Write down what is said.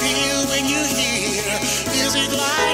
feel when you hear it like